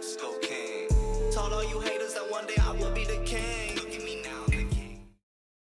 Mexico King. Told all you haters